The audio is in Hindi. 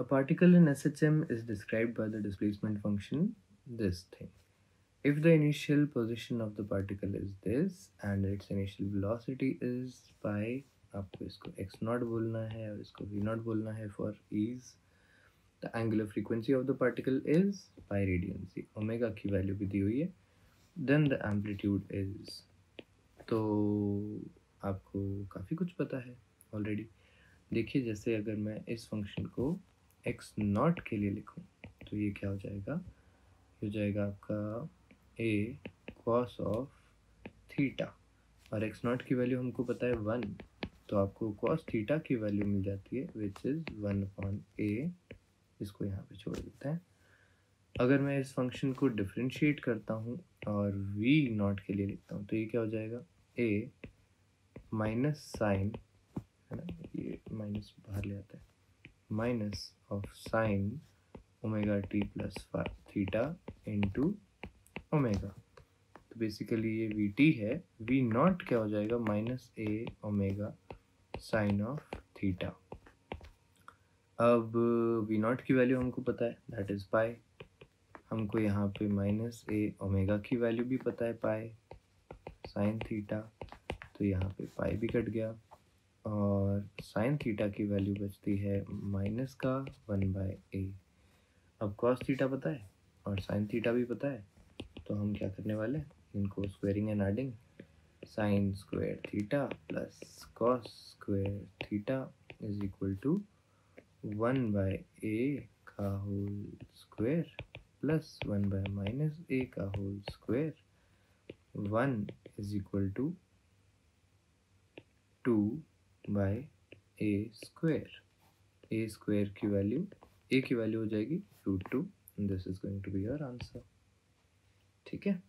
A particle in SHM is described by the displacement function this thing. If the initial position of the particle is this and its initial velocity is by आपको इसको x नॉट बोलना है और इसको v नॉट बोलना है for ease the angular frequency of the particle is pi radian c omega की वैल्यू भी दी हुई है then the amplitude is तो आपको काफ़ी कुछ पता है ऑलरेडी देखिए जैसे अगर मैं इस फ़ंक्शन को एक्स नॉट के लिए लिखूं तो ये क्या हो जाएगा? हो जाएगा आपका ए कॉस ऑफ़ थीटा और एक्स नॉट की वैल्यू हमको पता है वन तो आपको कॉस थीटा की वैल्यू मिल जाती है which is one upon A इसको यहाँ पे छोड़ देते हैं। अगर मैं इस फ़ंक्शन को डिफ्रेंशिएट करता हूँ और वी नॉट के लिए लिखता हूँ तो ये क्या हो जाएगा? ए माइनस साइन है ना? ये माइनस बाहर ले आता है। Minus of sine omega T plus theta into omega तो बेसिकली ये वी टी है वी नॉट क्या हो जाएगा? Minus A omega sine of theta अब वी नॉट की वैल्यू हमको पता है दैट इज़ पाई हमको यहाँ पे माइनस ए ओमेगा की वैल्यू भी पता है पाई साइन थीटा तो यहाँ पे पाई भी कट गया और साइन थीटा की वैल्यू बचती है माइनस का वन बाय ए अब कॉस थीटा पता है और साइन थीटा भी पता है तो हम क्या करने वाले इनको squaring and adding sine square theta plus cos square theta is equal to one by A का whole square plus one by minus A का whole square one is equal to two by A square A square की वैल्यू ए की वैल्यू हो जाएगी root two this is going to be your answer ठीक है?